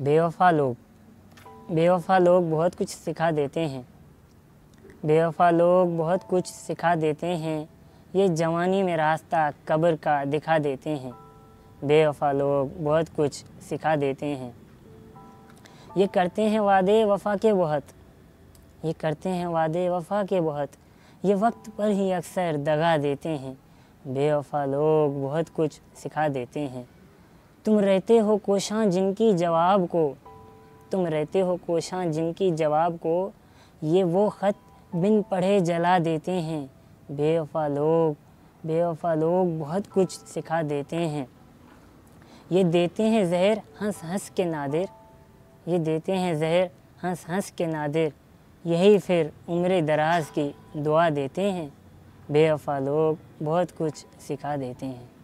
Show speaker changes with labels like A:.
A: बेवफा लोग बेवफा लोग बहुत कुछ सिखा देते हैं। बेवफा लोग बहुत कुछ सिखा देते हैं। ये जवानी में रास्ता, कब्र का दिखा देते हैं। बेवफा लोग बहुत कुछ सिखा देते हैं। ये करते हैं वादे, वफा के बहुत। ये करते हैं वादे, वफा के बहुत। ये वक्त पर ही अक्सर दगा देते हैं। बेवफा लोग बहुत कुछ सिखा देते हैं। तुम रहते हो कोशां जिनकी जवाब को। तुम रहते हो कोशां जिनकी जवाब को। ये वो ख़त बिन पढ़े जला देते हैं। बेवफा लोग बेवफा लोग बहुत कुछ सिखा देते हैं। ये देते हैं जहर हंस हंस के नादिर। ये देते हैं जहर हंस हंस के नादिर। यही फिर उम्र दराज की दुआ देते हैं। बेवफा लोग बहुत कुछ सिखा देते हैं।